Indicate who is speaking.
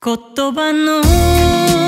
Speaker 1: 言葉の